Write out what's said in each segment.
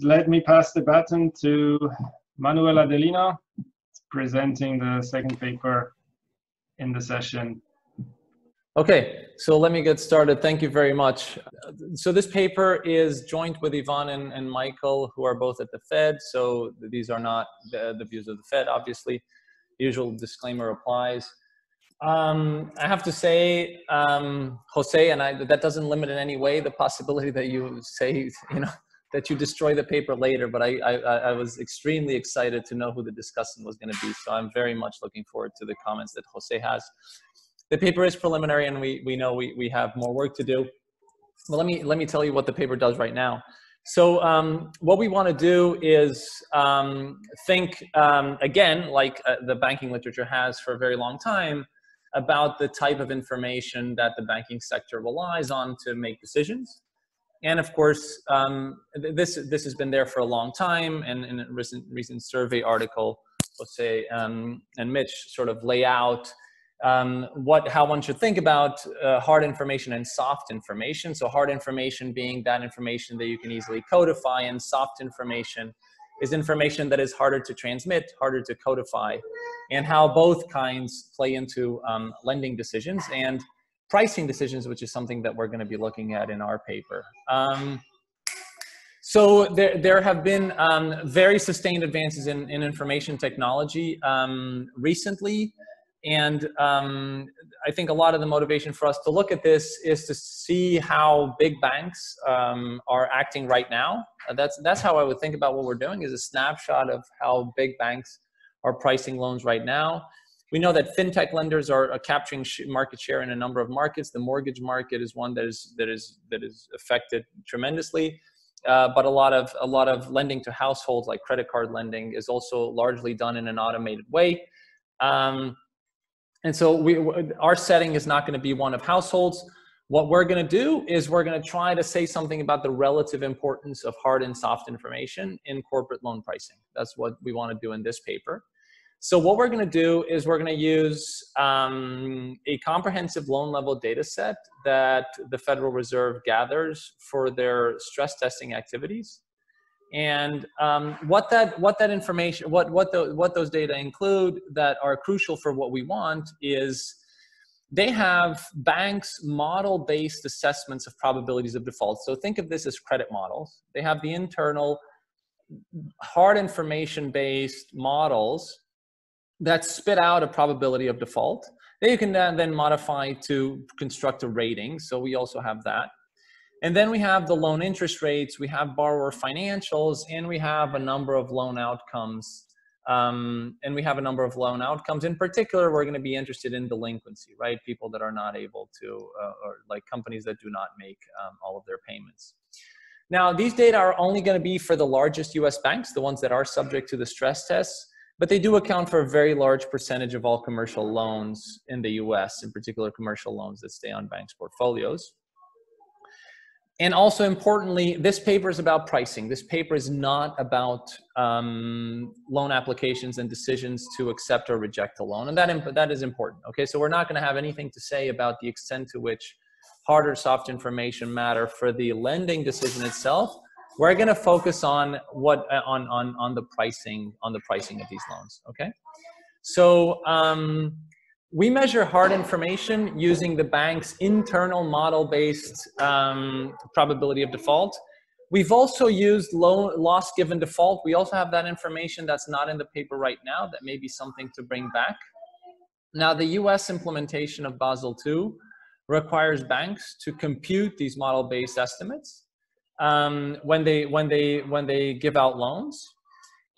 let me pass the baton to Manuel Adelino, presenting the second paper in the session. Okay, so let me get started. Thank you very much. So this paper is joint with Yvonne and, and Michael, who are both at the Fed. So these are not the, the views of the Fed, obviously. Usual disclaimer applies. Um, I have to say, um, Jose, and I, that doesn't limit in any way the possibility that you say, you know, that you destroy the paper later. But I, I, I was extremely excited to know who the discussant was going to be. So I'm very much looking forward to the comments that Jose has. The paper is preliminary, and we, we know we, we have more work to do. But let me let me tell you what the paper does right now. So um, what we want to do is um, think um, again, like uh, the banking literature has for a very long time, about the type of information that the banking sector relies on to make decisions. And of course, um, this, this has been there for a long time. And in a recent, recent survey article, let's say, um, and Mitch sort of lay out um, what, how one should think about uh, hard information and soft information. So hard information being that information that you can easily codify and soft information is information that is harder to transmit, harder to codify, and how both kinds play into um, lending decisions and pricing decisions, which is something that we're going to be looking at in our paper. Um, so there, there have been um, very sustained advances in, in information technology um, recently. And um, I think a lot of the motivation for us to look at this is to see how big banks um, are acting right now. Uh, that's, that's how I would think about what we're doing is a snapshot of how big banks are pricing loans right now. We know that fintech lenders are, capturing market share in a number of markets. The mortgage market is one that is, that is, that is affected tremendously. Uh, but a lot of a lot of lending to households like credit card lending is also largely done in an automated way um, and so we, our setting is not going to be one of households. What we're going to do is we're going to try to say something about the relative importance of hard and soft information in corporate loan pricing. That's what we want to do in this paper. So what we're going to do is we're going to use um, a comprehensive loan level data set that the Federal Reserve gathers for their stress testing activities. And um, what that what that information what what the what those data include that are crucial for what we want is they have banks model based assessments of probabilities of default. So think of this as credit models. They have the internal hard information based models that spit out a probability of default that you can then modify to construct a rating. So we also have that. And then we have the loan interest rates, we have borrower financials, and we have a number of loan outcomes. Um, and we have a number of loan outcomes. In particular, we're going to be interested in delinquency, right? People that are not able to, uh, or like companies that do not make um, all of their payments. Now, these data are only going to be for the largest US banks, the ones that are subject to the stress tests, but they do account for a very large percentage of all commercial loans in the US, in particular commercial loans that stay on banks' portfolios. And also importantly, this paper is about pricing. This paper is not about um, loan applications and decisions to accept or reject a loan. And that, that is important. Okay, so we're not going to have anything to say about the extent to which hard or soft information matter for the lending decision itself. We're going to focus on what uh, on on on the pricing on the pricing of these loans. Okay, so um, we measure hard information using the bank's internal model-based um, probability of default. We've also used low, loss given default. We also have that information that's not in the paper right now that may be something to bring back. Now, the US implementation of Basel II requires banks to compute these model-based estimates um, when, they, when, they, when they give out loans.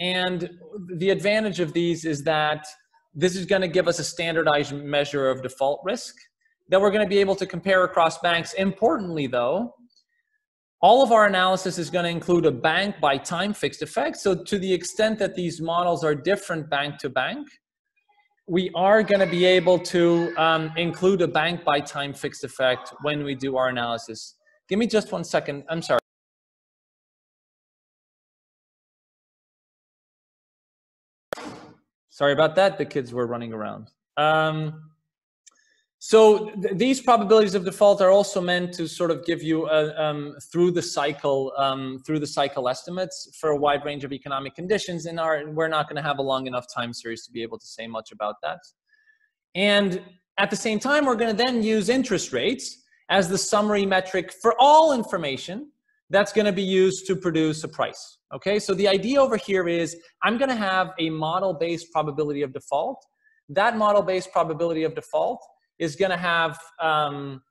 And the advantage of these is that this is going to give us a standardized measure of default risk that we're going to be able to compare across banks. Importantly, though, all of our analysis is going to include a bank by time fixed effect. So to the extent that these models are different bank to bank, we are going to be able to um, include a bank by time fixed effect when we do our analysis. Give me just one second. I'm sorry. Sorry about that. The kids were running around. Um, so th- these probabilities of default are also meant to sort of give you a, um, through the cycle um, through the cycle estimates for a wide range of economic conditions. And we're not going to have a long enough time series to be able to say much about that. And at the same time, we're going to then use interest rates as the summary metric for all information that's going to be used to produce a price. Okay, so the idea over here is I'm going to have a model-based probability of default. That model-based probability of default is going to have um,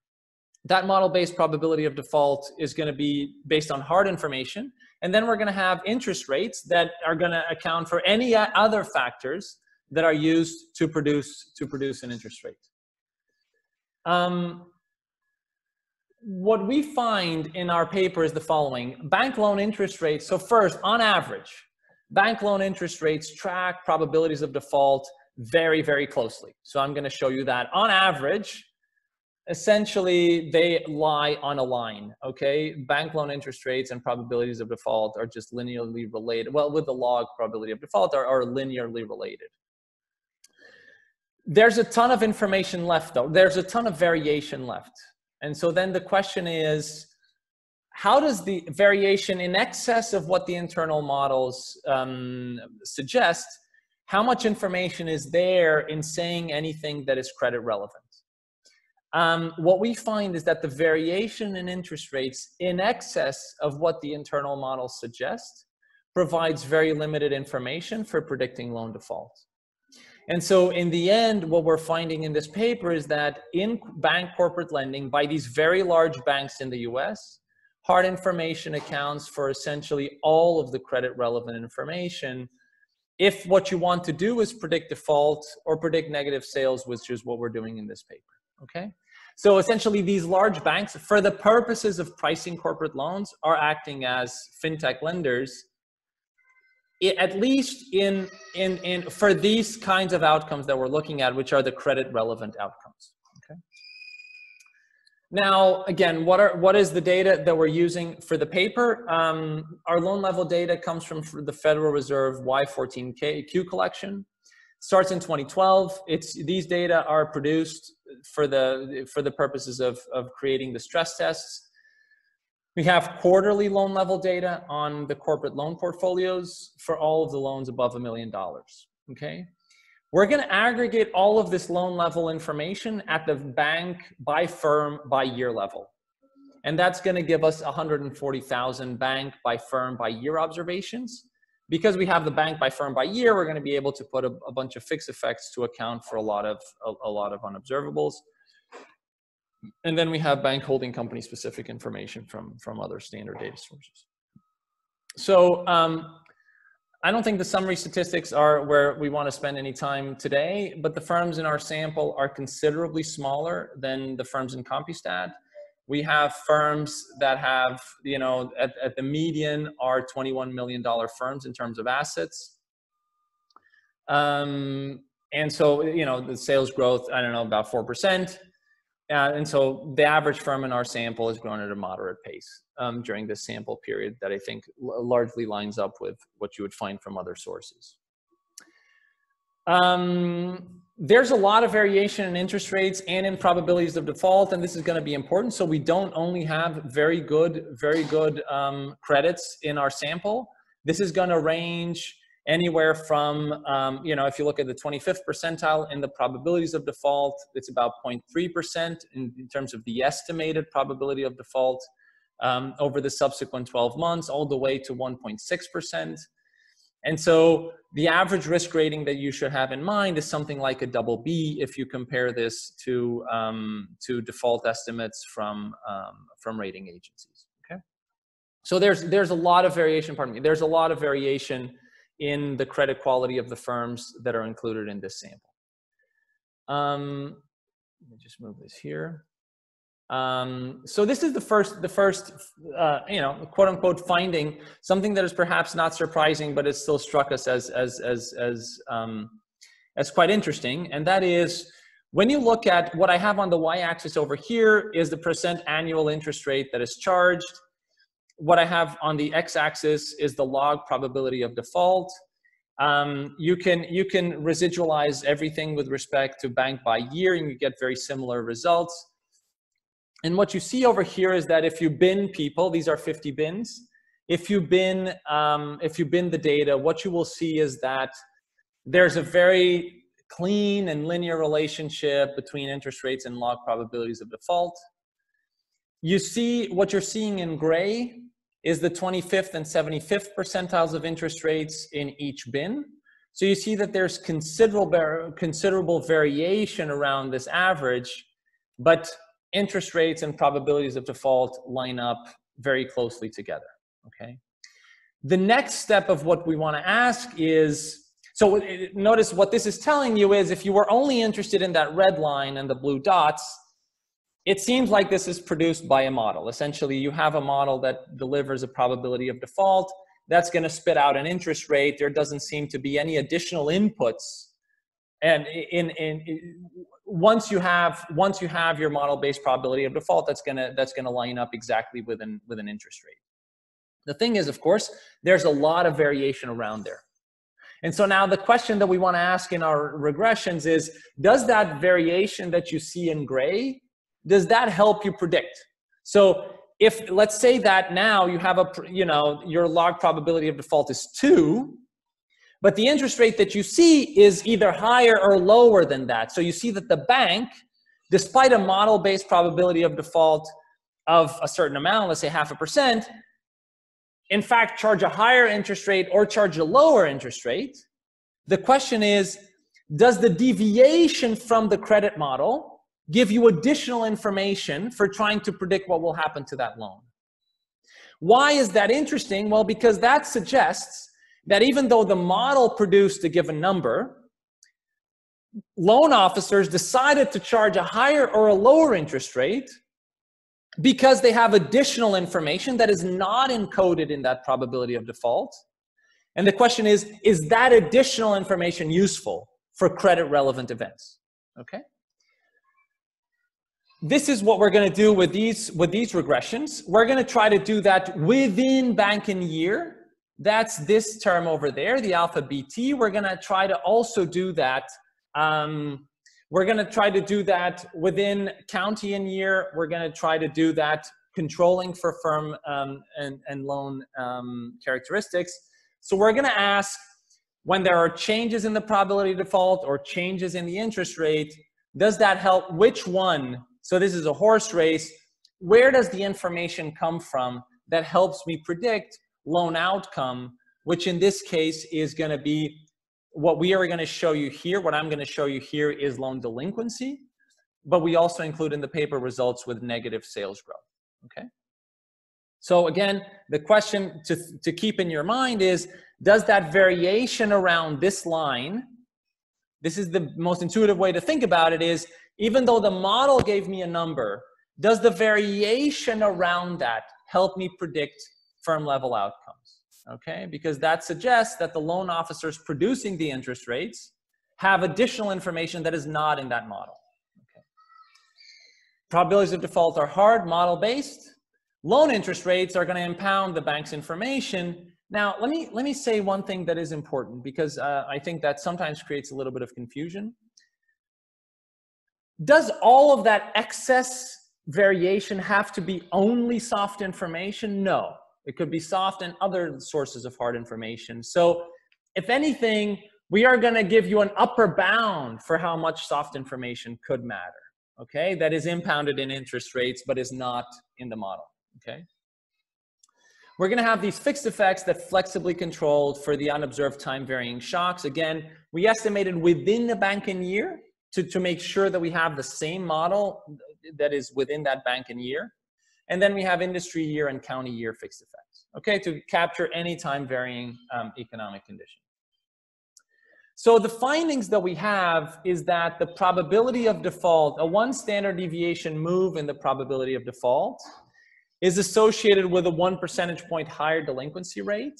that model-based probability of default is going to be based on hard information. And then we're going to have interest rates that are going to account for any other factors that are used to produce, to produce an interest rate. Um, what we find in our paper is the following. Bank loan interest rates, so first, on average, bank loan interest rates track probabilities of default very, very closely. So I'm going to show you that on average, essentially they lie on a line, okay? Bank loan interest rates and probabilities of default are just linearly related. Well, with the log probability of default are, are linearly related. There's a ton of information left though. There's a ton of variation left. And so then the question is, how does the variation in excess of what the internal models um, suggest how much information is there in saying anything that is credit relevant? Um, what we find is that the variation in interest rates in excess of what the internal models suggest provides very limited information for predicting loan default. And so in the end, what we're finding in this paper is that in bank corporate lending by these very large banks in the US, hard information accounts for essentially all of the credit relevant information if what you want to do is predict default or predict negative sales, which is what we're doing in this paper, okay? So essentially these large banks, for the purposes of pricing corporate loans, are acting as fintech lenders, at least in, in, in, for these kinds of outcomes that we're looking at, which are the credit relevant outcomes. Okay. Now, again, what are what is the data that we're using for the paper? Um, our loan level data comes from the Federal Reserve Y14Q collection. Starts in 2012. It's these data are produced for the for the purposes of of creating the stress tests. We have quarterly loan level data on the corporate loan portfolios for all of the loans above a million dollars. Okay. We're going to aggregate all of this loan level information at the bank by firm by year level. And that's going to give us 140,000 bank by firm by year observations. Because we have the bank by firm by year, we're going to be able to put a, a bunch of fixed effects to account for a lot of a, a lot of unobservables. And then we have bank holding company specific information from, from other standard data sources. So um, I don't think the summary statistics are where we want to spend any time today, but the firms in our sample are considerably smaller than the firms in CompuStat. We have firms that have, you know, at, at the median are $21 million firms in terms of assets. Um, and so, you know, the sales growth, I don't know, about 4%. Uh, and so the average firm in our sample has grown at a moderate pace um, during this sample period that I think largely lines up with what you would find from other sources. Um, there's a lot of variation in interest rates and in probabilities of default, and this is going to be important. So we don't only have very good, very good um, credits in our sample. This is going to range anywhere from, um, you know, if you look at the 25th percentile in the probabilities of default, it's about 0.3% in, in, terms of the estimated probability of default um, over the subsequent 12 months, all the way to 1.6%. And so the average risk rating that you should have in mind is something like a double B if you compare this to, um, to default estimates from, um, from rating agencies, okay? So there's, there's a lot of variation, pardon me, there's a lot of variation in the credit quality of the firms that are included in this sample. Um, let me just move this here. Um, so this is the first, the first, uh, you know, quote unquote finding, something that is perhaps not surprising, but it still struck us as, as, as, as, um, as quite interesting. And that is when you look at what I have on the y-axis over here is the percent annual interest rate that is charged what I have on the x-axis is the log probability of default. Um, you can you can residualize everything with respect to bank by year, and you get very similar results. And what you see over here is that if you bin people, these are 50 bins. If you bin um, if you bin the data, what you will see is that there's a very clean and linear relationship between interest rates and log probabilities of default. You see what you're seeing in gray is the 25th and 75th percentiles of interest rates in each bin. So you see that there's considerable, considerable variation around this average, but interest rates and probabilities of default line up very closely together, okay? The next step of what we wanna ask is, so notice what this is telling you is if you were only interested in that red line and the blue dots, it seems like this is produced by a model. Essentially, you have a model that delivers a probability of default. That's going to spit out an interest rate. There doesn't seem to be any additional inputs. And in, in, in once you have once you have your model-based probability of default, that's gonna that's gonna line up exactly with an with an interest rate. The thing is, of course, there's a lot of variation around there. And so now the question that we want to ask in our regressions is, does that variation that you see in gray does that help you predict? So if let's say that now you have a, you know, your log probability of default is two, but the interest rate that you see is either higher or lower than that. So you see that the bank, despite a model-based probability of default of a certain amount, let's say half a percent, in fact charge a higher interest rate or charge a lower interest rate. The question is, does the deviation from the credit model give you additional information for trying to predict what will happen to that loan. Why is that interesting? Well, because that suggests that even though the model produced a given number, loan officers decided to charge a higher or a lower interest rate because they have additional information that is not encoded in that probability of default. And the question is, is that additional information useful for credit relevant events? Okay this is what we're going to do with these with these regressions. We're going to try to do that within bank and year. That's this term over there, the alpha BT. We're going to try to also do that. Um, we're going to try to do that within county and year. We're going to try to do that controlling for firm um, and, and loan um, characteristics. So we're going to ask when there are changes in the probability default or changes in the interest rate, does that help? Which one so this is a horse race. Where does the information come from that helps me predict loan outcome, which in this case is going to be what we are going to show you here. What I'm going to show you here is loan delinquency, but we also include in the paper results with negative sales growth. Okay. So again, the question to, to keep in your mind is, does that variation around this line, this is the most intuitive way to think about it is, even though the model gave me a number, does the variation around that help me predict firm level outcomes? Okay, because that suggests that the loan officers producing the interest rates have additional information that is not in that model. Okay. Probabilities of default are hard, model based. Loan interest rates are going to impound the bank's information. Now, let me, let me say one thing that is important because uh, I think that sometimes creates a little bit of confusion. Does all of that excess variation have to be only soft information? No. It could be soft and other sources of hard information. So if anything, we are going to give you an upper bound for how much soft information could matter. Okay, that is impounded in interest rates, but is not in the model. Okay. We're going to have these fixed effects that flexibly controlled for the unobserved time varying shocks. Again, we estimated within the bank and year to, to make sure that we have the same model that is within that bank and year. And then we have industry year and county year fixed effects, okay, to capture any time varying um, economic condition. So the findings that we have is that the probability of default, a one standard deviation move in the probability of default is associated with a one percentage point higher delinquency rate,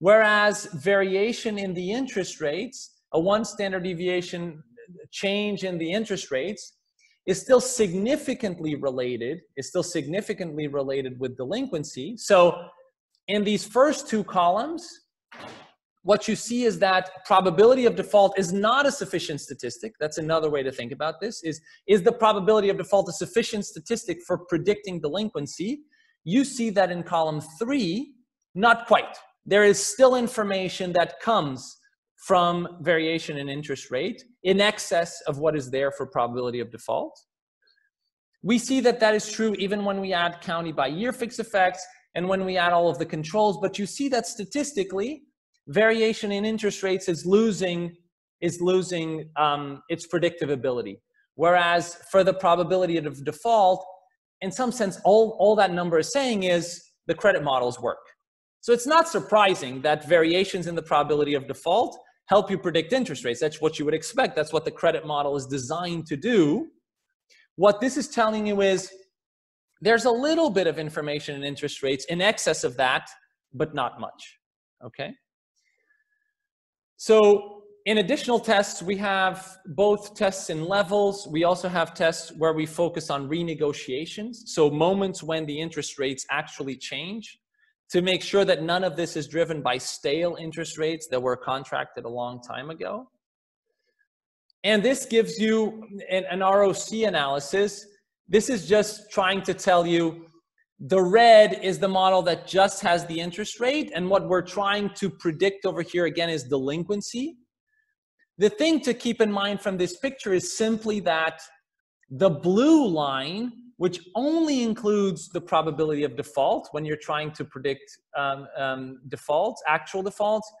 whereas variation in the interest rates, a one standard deviation change in the interest rates is still significantly related, is still significantly related with delinquency. So in these first two columns, what you see is that probability of default is not a sufficient statistic. That's another way to think about this is, is the probability of default a sufficient statistic for predicting delinquency? You see that in column three, not quite. There is still information that comes from variation in interest rate in excess of what is there for probability of default. We see that that is true even when we add county by year fixed effects and when we add all of the controls, but you see that statistically, variation in interest rates is losing is losing um, its predictive ability. Whereas for the probability of default, in some sense, all, all that number is saying is the credit models work. So it's not surprising that variations in the probability of default help you predict interest rates. That's what you would expect. That's what the credit model is designed to do. What this is telling you is there's a little bit of information in interest rates in excess of that, but not much. Okay? So in additional tests, we have both tests in levels. We also have tests where we focus on renegotiations. So moments when the interest rates actually change to make sure that none of this is driven by stale interest rates that were contracted a long time ago. And this gives you an, an ROC analysis. This is just trying to tell you the red is the model that just has the interest rate. And what we're trying to predict over here again is delinquency. The thing to keep in mind from this picture is simply that the blue line, which only includes the probability of default when you're trying to predict um, um, defaults, actual defaults,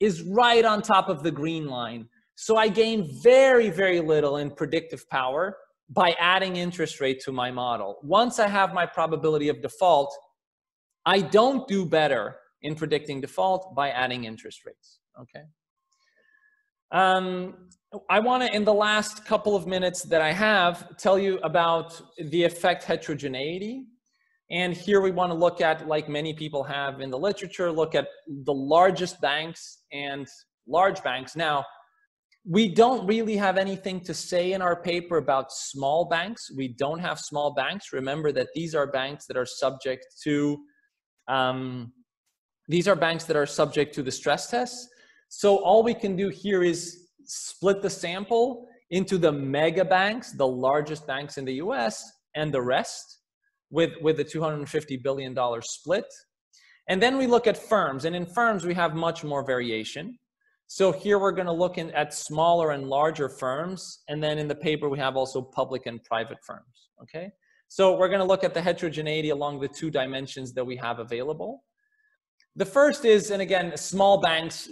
is right on top of the green line. So I gain very, very little in predictive power by adding interest rate to my model. Once I have my probability of default, I don't do better in predicting default by adding interest rates, okay? Um, I wanna, in the last couple of minutes that I have, tell you about the effect heterogeneity. And here we wanna look at, like many people have in the literature, look at the largest banks and large banks. Now, we don't really have anything to say in our paper about small banks. We don't have small banks. Remember that these are banks that are subject to um, these are banks that are subject to the stress tests. So all we can do here is split the sample into the mega banks, the largest banks in the US, and the rest with, with the $250 billion split. And then we look at firms. And in firms, we have much more variation. So here we're going to look in, at smaller and larger firms. And then in the paper, we have also public and private firms. Okay. So we're going to look at the heterogeneity along the two dimensions that we have available. The first is, and again, small banks.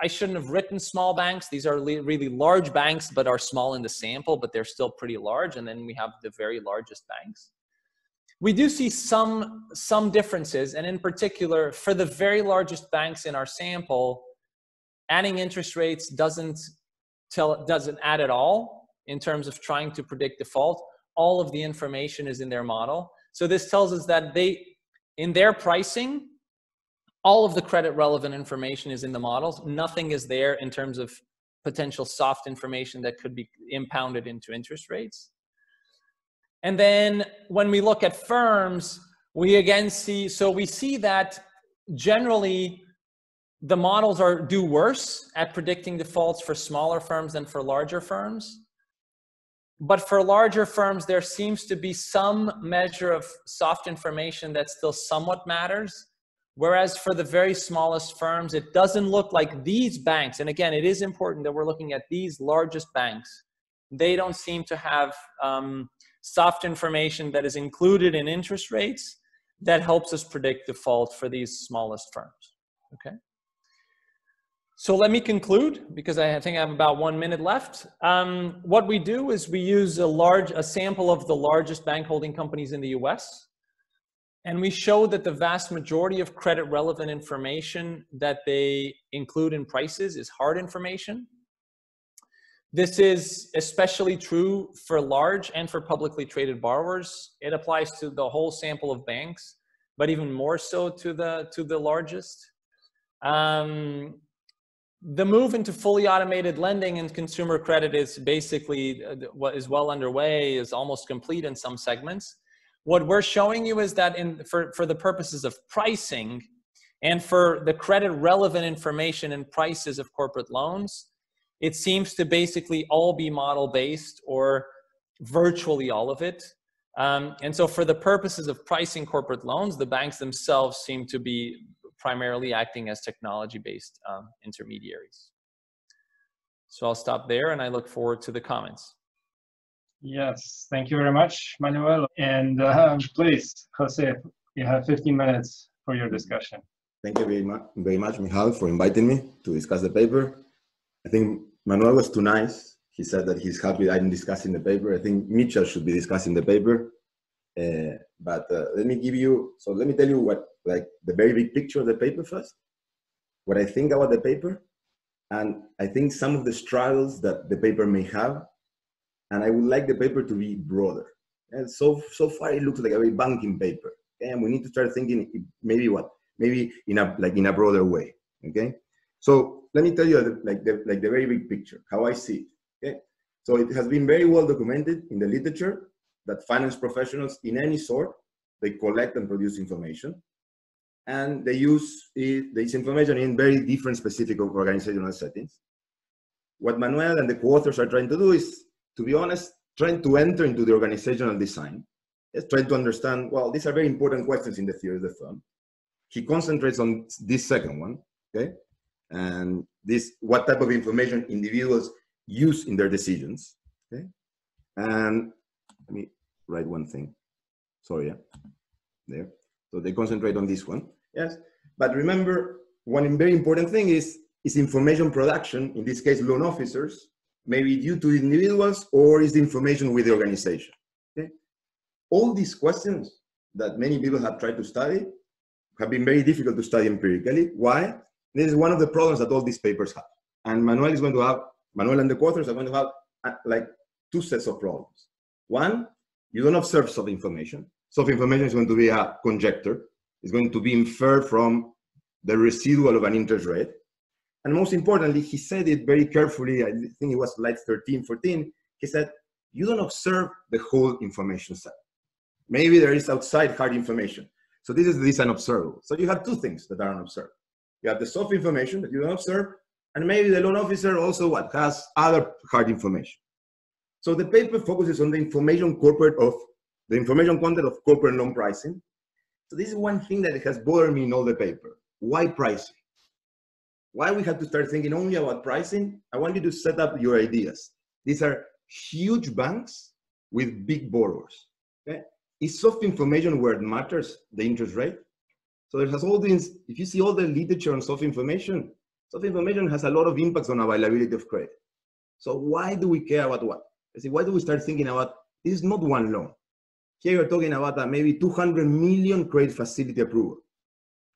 I shouldn't have written small banks. These are really large banks, but are small in the sample, but they're still pretty large. And then we have the very largest banks. We do see some, some differences. And in particular, for the very largest banks in our sample, adding interest rates doesn't tell doesn't add at all in terms of trying to predict default all of the information is in their model so this tells us that they in their pricing all of the credit relevant information is in the models nothing is there in terms of potential soft information that could be impounded into interest rates and then when we look at firms we again see so we see that generally the models are do worse at predicting defaults for smaller firms than for larger firms. But for larger firms, there seems to be some measure of soft information that still somewhat matters. Whereas for the very smallest firms, it doesn't look like these banks, and again, it is important that we're looking at these largest banks. They don't seem to have um, soft information that is included in interest rates that helps us predict default for these smallest firms. Okay. So let me conclude because I think I have about one minute left. Um, what we do is we use a large, a sample of the largest bank holding companies in the US. And we show that the vast majority of credit relevant information that they include in prices is hard information. This is especially true for large and for publicly traded borrowers. It applies to the whole sample of banks, but even more so to the, to the largest. Um, the move into fully automated lending and consumer credit is basically uh, what is well underway is almost complete in some segments what we're showing you is that in for, for the purposes of pricing And for the credit relevant information and prices of corporate loans, it seems to basically all be model based or virtually all of it. Um, and so, for the purposes of pricing corporate loans, the banks themselves seem to be primarily acting as technology based um, intermediaries. So, I'll stop there and I look forward to the comments. Yes, thank you very much, Manuel. And uh, please, Jose, you have 15 minutes for your discussion. Thank you very much, very much, Michal, for inviting me to discuss the paper. I think Manuel was too nice. He said that he's happy I'm discussing the paper. I think Mitchell should be discussing the paper. Uh, but uh, let me give you, so let me tell you what, like the very big picture of the paper first, what I think about the paper, and I think some of the struggles that the paper may have, and I would like the paper to be broader. And so, so far it looks like a banking paper, okay? and we need to start thinking maybe what, maybe in a like in a broader way, okay? So let me tell you like the, like the very big picture, how I see it. Okay, so it has been very well documented in the literature that finance professionals in any sort they collect and produce information, and they use it, this information in very different specific organizational settings. What Manuel and the co-authors are trying to do is, to be honest, trying to enter into the organizational design. Yes, trying to understand. Well, these are very important questions in the theory of the firm. He concentrates on this second one. Okay, and this what type of information individuals use in their decisions okay and let me write one thing sorry yeah there so they concentrate on this one yes but remember one very important thing is is information production in this case loan officers maybe due to individuals or is the information with the organization okay all these questions that many people have tried to study have been very difficult to study empirically why this is one of the problems that all these papers have. And Manuel is going to have, Manuel and the co-authors are going to have uh, like two sets of problems. One, you don't observe soft information. Soft information is going to be a conjecture. It's going to be inferred from the residual of an interest rate. And most importantly, he said it very carefully. I think it was slide 13, 14. He said, you don't observe the whole information set. Maybe there is outside hard information. So this is this unobservable. So you have two things that are unobserved. You have the soft information that you don't observe, and maybe the loan officer also what has other hard information. So the paper focuses on the information corporate of the information content of corporate loan pricing. So this is one thing that has bothered me in all the paper. Why pricing? Why we have to start thinking only about pricing? I want you to set up your ideas. These are huge banks with big borrowers. Okay? Is soft information where it matters, the interest rate? So there has all these, if you see all the literature on soft information, soft information has a lot of impacts on availability of credit. So why do we care about what? I see, why do we start thinking about, this is not one loan. Here you're talking about a maybe 200 million credit facility approval.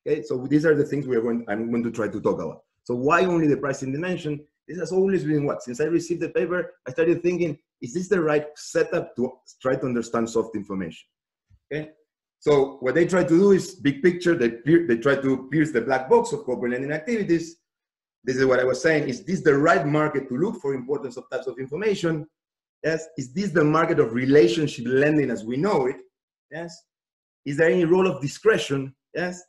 Okay, so these are the things we are going, I'm going to try to talk about. So why only the pricing dimension? This has always been what? Since I received the paper, I started thinking, is this the right setup to try to understand soft information? Okay, so what they try to do is big picture. They they try to pierce the black box of corporate lending activities. This is what I was saying. Is this the right market to look for importance of types of information? Yes. Is this the market of relationship lending as we know it? Yes. Is there any role of discretion? Yes.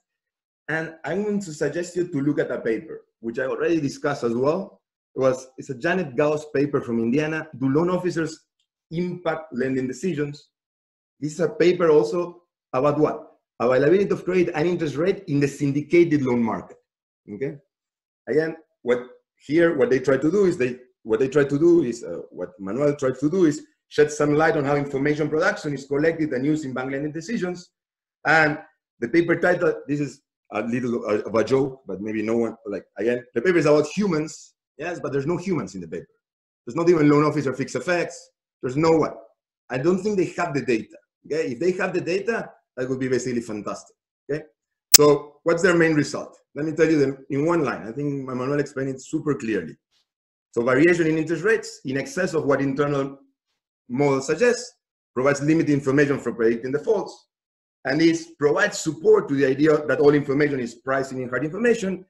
And I'm going to suggest you to look at a paper, which I already discussed as well. Was it's a Janet Gao's paper from Indiana. Do loan officers impact lending decisions? This is a paper also about what? Availability of credit and interest rate in the syndicated loan market. Okay. Again, what here what they try to do is they what they try to do is uh, what Manuel tried to do is shed some light on how information production is collected and used in bank lending decisions. And the paper title, this is a little uh, of a joke, but maybe no one like again, the paper is about humans, yes, but there's no humans in the paper. There's not even loan officer fixed effects. There's no one. I don't think they have the data. Okay, if they have the data, that would be basically fantastic. Okay. So what's their main result? Let me tell you them in one line. I think my Manuel explained it super clearly. So variation in interest rates in excess of what internal models suggest provides limited information for predicting defaults. And this provides support to the idea that all information is pricing in hard information.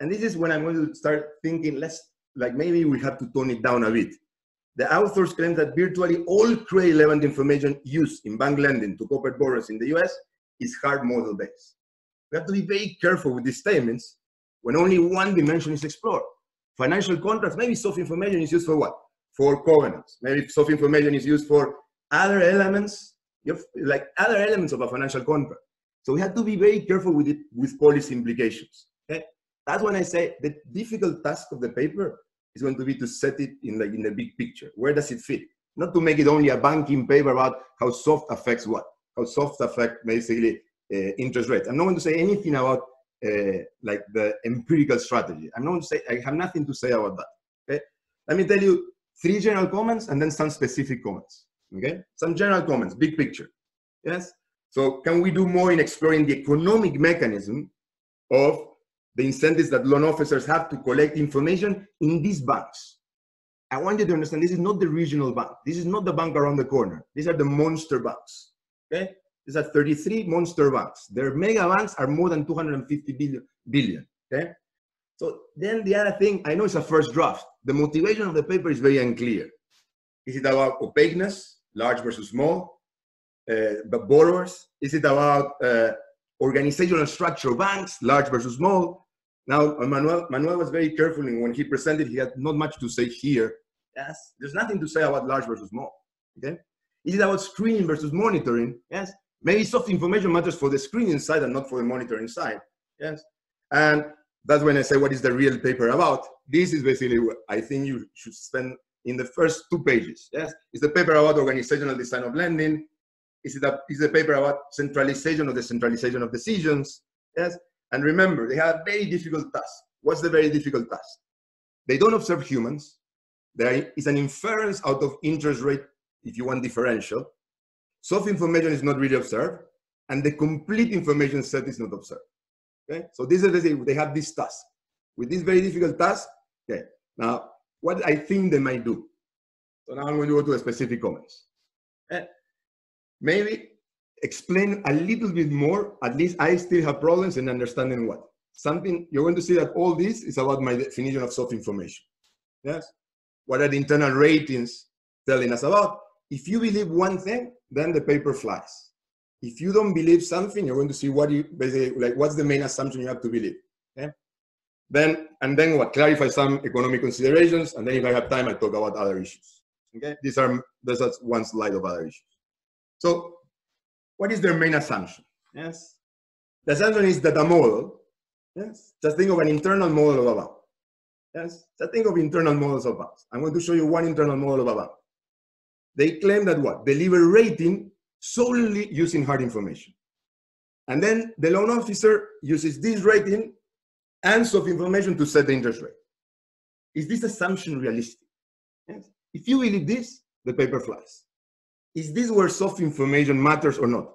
And this is when I'm going to start thinking, let's like maybe we have to tone it down a bit. The authors claim that virtually all credit relevant information used in bank lending to corporate borrowers in the US is hard model based. we have to be very careful with these statements when only one dimension is explored. Financial contracts, maybe soft information is used for what? For covenants. Maybe soft information is used for other elements, like other elements of a financial contract. So we have to be very careful with it with policy implications. Okay? That's when I say the difficult task of the paper is going to be to set it in the, in the big picture. Where does it fit? Not to make it only a banking paper about how soft affects what, how soft affect basically uh, interest rates. I'm not going to say anything about uh, like the empirical strategy. I'm not going to say, I have nothing to say about that. Okay? Let me tell you three general comments and then some specific comments. Okay? Some general comments, big picture. Yes? So can we do more in exploring the economic mechanism of the incentives that loan officers have to collect information in these banks? I want you to understand this is not the regional bank. This is not the bank around the corner. These are the monster banks. Okay? These are 33 monster banks. Their mega banks are more than 250 billion. billion okay? So then the other thing, I know it's a first draft. The motivation of the paper is very unclear. Is it about opaqueness, large versus small? Uh, but borrowers? Is it about uh, organizational structure banks, large versus small? Now, Manuel, Manuel was very careful when he presented, he had not much to say here. Yes, there's nothing to say about large versus small. Okay, is it about screening versus monitoring? Yes, maybe soft information matters for the screening side and not for the monitoring side. Yes, and that's when I say what is the real paper about. This is basically what I think you should spend in the first two pages. Yes, it's the paper about organizational design of lending. Is it a, is the paper about centralization or decentralization of decisions? Yes, and remember, they have a very difficult task. What's the very difficult task? They don't observe humans. There is an inference out of interest rate, if you want differential. Soft information is not really observed, and the complete information set is not observed. Okay, so this is they have this task. With this very difficult task, okay, now what I think they might do. So now I'm going to go to a specific comments. Okay. Maybe explain a little bit more, at least I still have problems in understanding what. Something, you're going to see that all this is about my definition of soft information. Yes? What are the internal ratings telling us about? If you believe one thing, then the paper flies. If you don't believe something, you're going to see what you basically like what's the main assumption you have to believe. Okay? Then and then what clarify some economic considerations, and then if I have time, I talk about other issues. Okay, these are there's one slide of other issues. So, what is their main assumption? Yes, the assumption is that a model. Yes, just think of an internal model of a bank. Yes, just think of internal models of banks. I'm going to show you one internal model of a bank. They claim that what deliver rating solely using hard information. And then the loan officer uses this rating and of information to set the interest rate. Is this assumption realistic? Yes. If you believe this, the paper flies. Is this where soft information matters or not?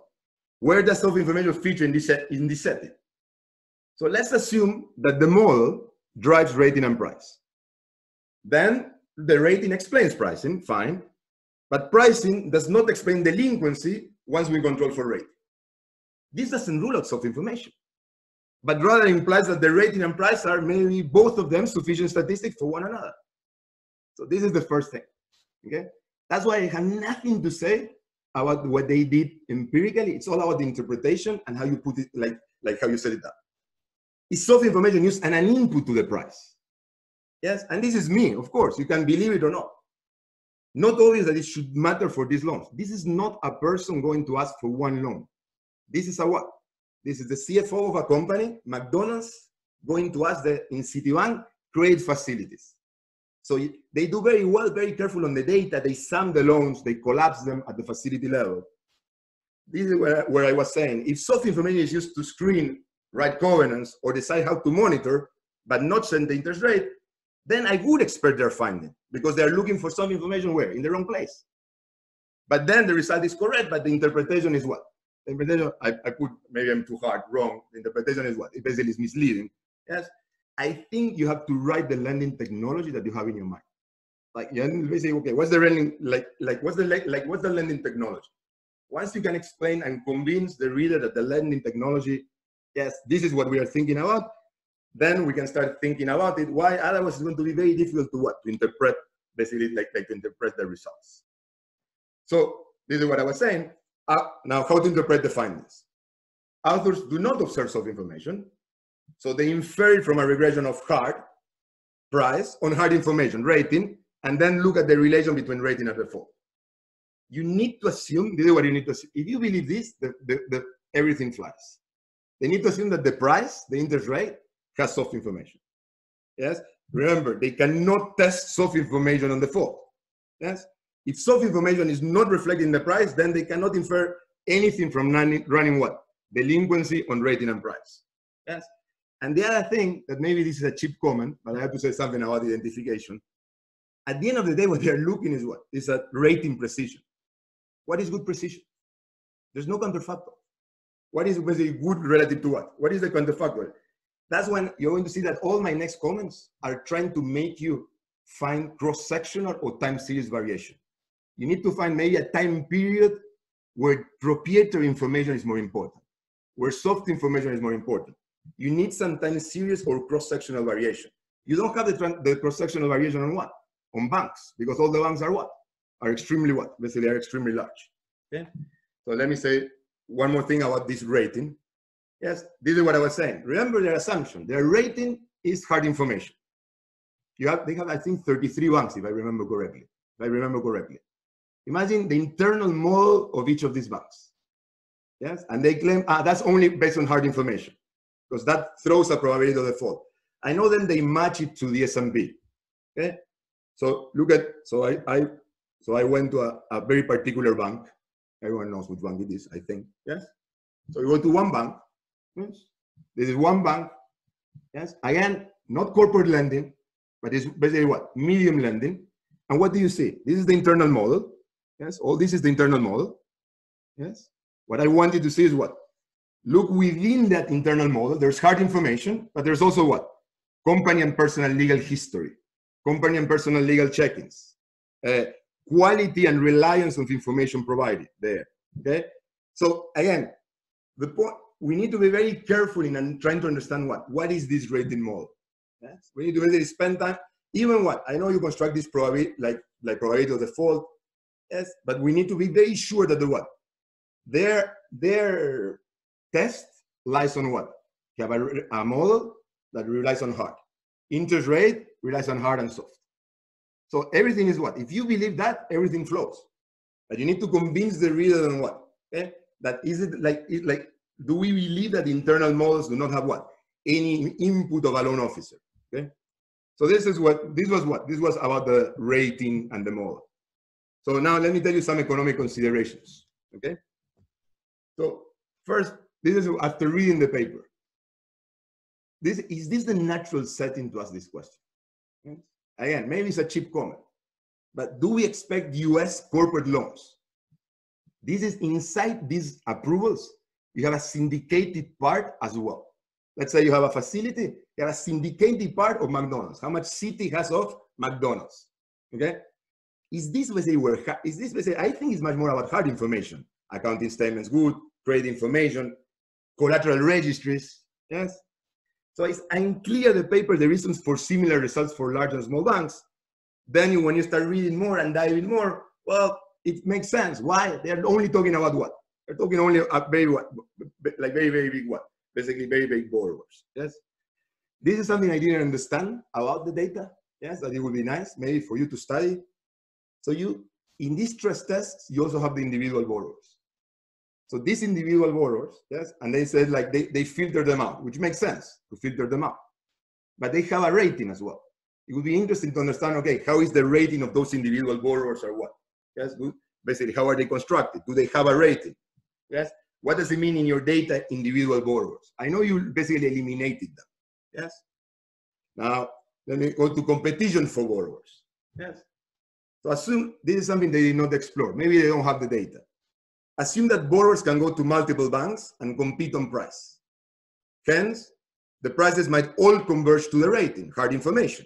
Where does soft information feature in this, in this setting? So let's assume that the model drives rating and price. Then the rating explains pricing, fine. But pricing does not explain delinquency once we control for rate. This doesn't rule out soft information, but rather implies that the rating and price are maybe both of them sufficient statistics for one another. So this is the first thing. Okay, that's why I have nothing to say about what they did empirically. It's all about the interpretation and how you put it, like like how you set it up. Is soft information used and an input to the price? Yes, and this is me, of course. You can believe it or not not always that it should matter for these loans. This is not a person going to ask for one loan. This is a what? This is the CFO of a company, McDonald's, going to ask the in Citibank create facilities. So they do very well, very careful on the data. They sum the loans, they collapse them at the facility level. This is where, where I was saying, if soft information is used to screen right covenants or decide how to monitor, but not send the interest rate, then I would expect their finding because they're looking for some information where? In the wrong place. But then the result is correct, but the interpretation is what? The interpretation, I, I put, maybe I'm too hard, wrong. The interpretation is what? It basically is misleading. Yes. I think you have to write the lending technology that you have in your mind. Like you basically, okay, what's the lending, like, like what's the, like, what's the lending technology? Once you can explain and convince the reader that the lending technology, yes, this is what we are thinking about, then we can start thinking about it. Why otherwise it's going to be very difficult to what? To interpret, basically like, like to interpret the results. So this is what I was saying. Uh, now how to interpret the findings. authors do not observe soft information. So they infer it from a regression of hard price on hard information, rating, and then look at the relation between rating and default. You need to assume, this is what you need to assume. If you believe this, the, the, the, everything flies. They need to assume that the price, the interest rate, has soft information. Yes? Remember, they cannot test soft information on the default. Yes? If soft information is not reflected in the price, then they cannot infer anything from running, running what? Delinquency on rating and price. Yes? And the other thing that maybe this is a cheap comment, but I have to say something about identification. At the end of the day, what they're looking is what? Is a rating precision. What is good precision? There's no counterfactual. What is basically good relative to what? What is the counterfactual? That's when you're going to see that all my next comments are trying to make you find cross-sectional or time series variation. You need to find maybe a time period where proprietary information is more important, where soft information is more important. You need some time series or cross-sectional variation. You don't have the, the cross-sectional variation on what? On banks, because all the banks are what? Are extremely what? Basically they are extremely large. Okay? So let me say one more thing about this rating. Yes, this is what I was saying. Remember their assumption. Their rating is hard information. You have, they have, I think, 33 banks, if I remember correctly. If I remember correctly. Imagine the internal model of each of these banks. Yes, and they claim ah, that's only based on hard information because that throws a probability of default. I know then they match it to the S&P. Okay, so look at so I I so I went to a, a very particular bank. Everyone knows which bank it is, I think. Yes. So you go to one bank. Yes. This is one bank. Yes. Again, not corporate lending, but it's basically what medium lending. And what do you see? This is the internal model. Yes. All this is the internal model. Yes. What I wanted to see is what Look within that internal model. There's hard information, but there's also what? Company and personal legal history, company and personal legal check-ins, uh, quality and reliance of information provided there. Okay. So again, the point we need to be very careful in and trying to understand what what is this rating model. Yes? We need to really spend time. Even what I know you construct this probability like like probability of default. Yes, but we need to be very sure that the what their their test lies on what? You have a, a model that relies on hard. Interest rate relies on hard and soft. So everything is what? If you believe that, everything flows. But you need to convince the reader on what? Okay? That is it like it like do we believe that internal models do not have what? Any input of a loan officer. Okay. So this is what this was what? This was about the rating and the model. So now let me tell you some economic considerations. Okay. So first, this is after reading the paper. This, is this the natural setting to ask this question? Yes. Again, maybe it's a cheap comment, but do we expect US corporate loans? This is inside these approvals. You have a syndicated part as well. Let's say you have a facility, you have a syndicated part of McDonald's. How much Citi has of McDonald's? Okay? Is this basically where, is this basically, I think it's much more about hard information. Accounting statements, good, trade information, collateral registries. Yes. So it's unclear the paper the reasons for similar results for large and small banks. Then when you start reading more and diving more, well, it makes sense. Why? They're only talking about what? They're talking only about very like very very big what? Basically very big borrowers. Yes. This is something I didn't understand about the data. Yes, that it would be nice maybe for you to study. So you in these stress tests you also have the individual borrowers. So these individual borrowers, yes, and they said like they, they filter them out, which makes sense to filter them out. But they have a rating as well. It would be interesting to understand, okay, how is the rating of those individual borrowers or what? Yes, good. Basically, how are they constructed? Do they have a rating? Yes. What does it mean in your data, individual borrowers? I know you basically eliminated them. Yes. Now, let me go to competition for borrowers. Yes. So assume this is something they did not explore. Maybe they don't have the data. Assume that borrowers can go to multiple banks and compete on price. Hence, the prices might all converge to the rating, hard information.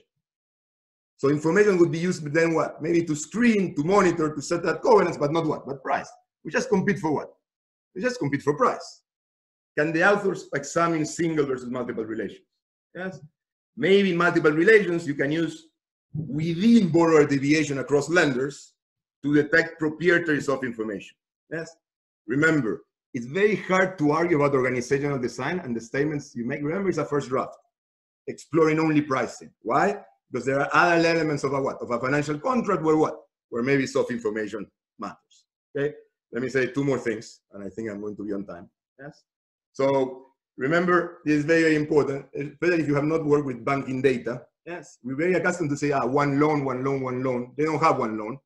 So information would be used then what? Maybe to screen, to monitor, to set that covenants, but not what? But price. We just compete for what? We just compete for price. Can the authors examine single versus multiple relations? Yes. Maybe multiple relations, you can use within borrower deviation across lenders to detect proprietaries of information. Yes. Remember, it's very hard to argue about organizational design and the statements you make. Remember, it's a first draft, exploring only pricing. Why? Because there are other elements of a what? Of a financial contract where what? Where maybe soft information matters. Okay? Let me say two more things, and I think I'm going to be on time. Yes? So remember, this is very, very important, especially if you have not worked with banking data. Yes, we're very accustomed to say, ah, one loan, one loan, one loan. They don't have one loan.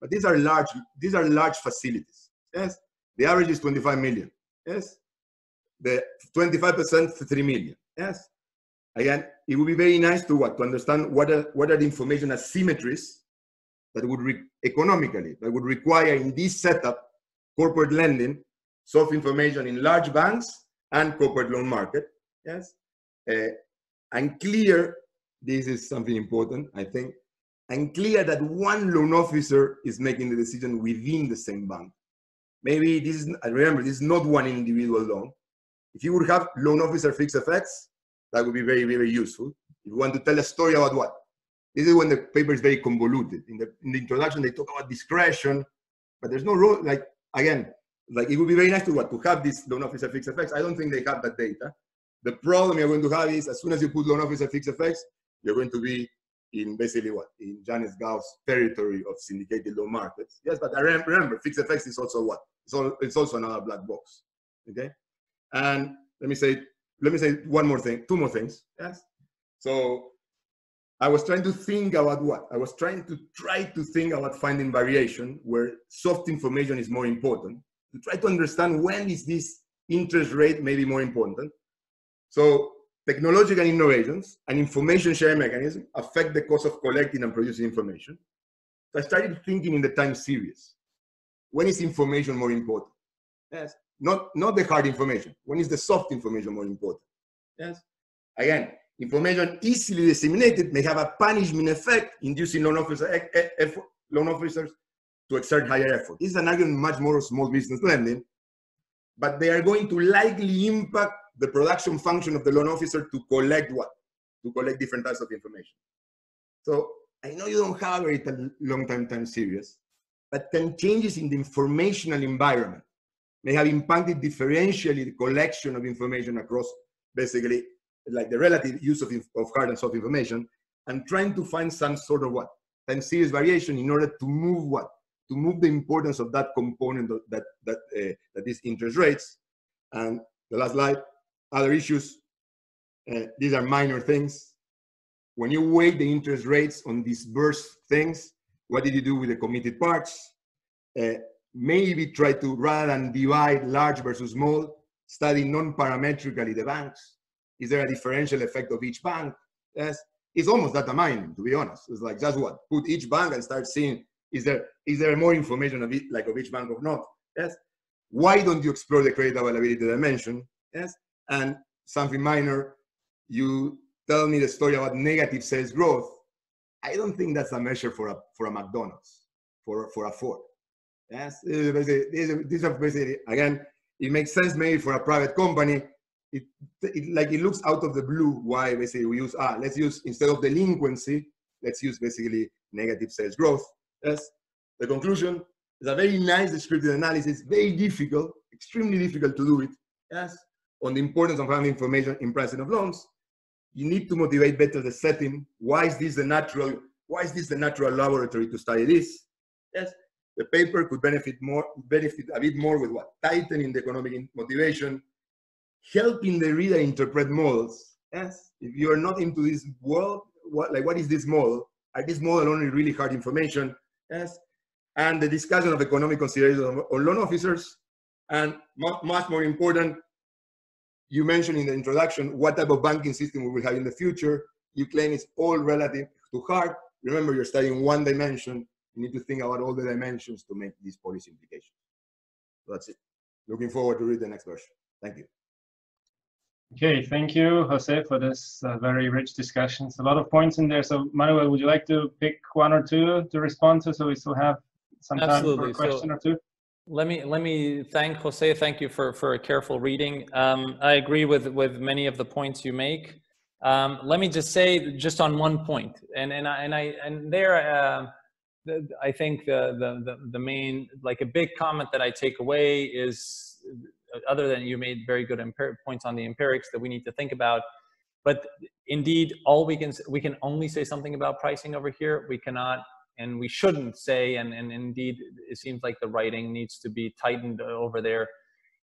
But these are large, these are large facilities. Yes, the average is 25 million. Yes, the 25% 3 million. Yes, again, it would be very nice to what to understand what are what are the information asymmetries that would re- economically that would require in this setup corporate lending, soft information in large banks and corporate loan market. Yes, uh, and clear. This is something important, I think and clear that one loan officer is making the decision within the same bank. Maybe this is, remember, this is not one individual loan. If you would have loan officer fixed effects, that would be very, very useful. If you want to tell a story about what? This is when the paper is very convoluted. In the, in the introduction, they talk about discretion, but there's no rule. Like, again, like it would be very nice to what? To have this loan officer fixed effects. I don't think they have that data. The problem you're going to have is as soon as you put loan officer fixed effects, you're going to be in basically what in Janet Gao's territory of syndicated loan markets. Yes, but I remember fixed effects is also what it's, all, it's also another black box. Okay, and let me say let me say one more thing, two more things. Yes, so I was trying to think about what I was trying to try to think about finding variation where soft information is more important to try to understand when is this interest rate maybe more important. So technological innovations and information sharing mechanism affect the cost of collecting and producing information. So I started thinking in the time series. When is information more important? Yes. Not, not the hard information. When is the soft information more important? Yes. Again, information easily disseminated may have a punishment effect, inducing loan, officer, effort, loan officers to exert higher effort. This is an argument much more small business lending, but they are going to likely impact the production function of the loan officer to collect what? To collect different types of information. So I know you don't have a very long time time series, but can changes in the informational environment may have impacted differentially the collection of information across basically like the relative use of, of hard and soft information and trying to find some sort of what time series variation in order to move what to move the importance of that component of that that uh, interest rates and the last slide other issues, uh, these are minor things. When you weigh the interest rates on disbursed things, what did you do with the committed parts? Uh, maybe try to, rather than divide large versus small, study non-parametrically the banks. Is there a differential effect of each bank? Yes, it's almost data mining, to be honest. It's like just what put each bank and start seeing is there is there more information of it, like of each bank or not? Yes. Why don't you explore the credit availability dimension? Yes. And something minor, you tell me the story about negative sales growth. I don't think that's a measure for a for a McDonald's, for for a Ford. Yes, this is basically again, it makes sense maybe for a private company. It, it like it looks out of the blue. Why basically we use ah let's use instead of delinquency, let's use basically negative sales growth. Yes, the conclusion is a very nice descriptive analysis. Very difficult, extremely difficult to do it. Yes, on the importance of having information in pricing of loans, you need to motivate better the setting. Why is this the natural, why is this the natural laboratory to study this? Yes, the paper could benefit more, benefit a bit more with what? Tightening the economic motivation, helping the reader interpret models. Yes, if you are not into this world, what, like what is this model? Are this model only really hard information? Yes, and the discussion of economic considerations on loan officers, and much more important, you mentioned in the introduction what type of banking system we will have in the future. You claim it's all relative to hard. Remember, you're studying one dimension. You need to think about all the dimensions to make these policy implications. That's it. Looking forward to read the next version. Thank you. Okay, thank you, Jose, for this uh, very rich discussions. A lot of points in there. So, Manuel, would you like to pick one or two to respond to so we still have some time Absolutely. for a question so, or two? Let me let me thank Jose. Thank you for for a careful reading. Um, I agree with with many of the points you make. Um, let me just say just on one point, and and I and I and there, uh, the, I think the, the the the main like a big comment that I take away is other than you made very good points on the empirics that we need to think about. But indeed, all we can we can only say something about pricing over here. We cannot and we shouldn't say. And, and indeed, it seems like the writing needs to be tightened over there.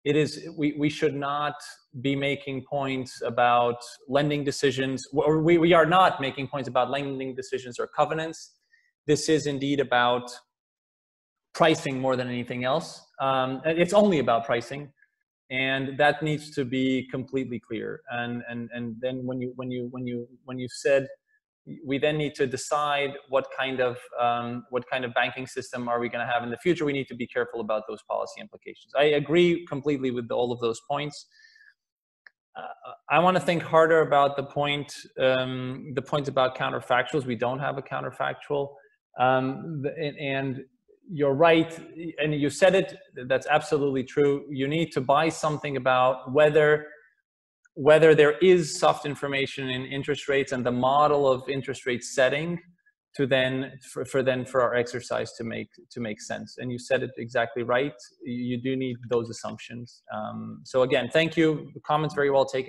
It is we we should not be making points about lending decisions, or we, we are not making points about lending decisions or covenants. This is indeed about pricing more than anything else. Um, it's only about pricing, and that needs to be completely clear. And and and then when you when you when you when you said we then need to decide what kind of um, what kind of banking system are we going to have in the future. We need to be careful about those policy implications. I agree completely with all of those points. Uh, I want to think harder about the point um, the points about counterfactuals. We don't have a counterfactual, um, and you're right, and you said it. That's absolutely true. You need to buy something about whether whether there is soft information in interest rates and the model of interest rate setting to then for, for then for our exercise to make to make sense and you said it exactly right you do need those assumptions um, so again thank you the comments very well taken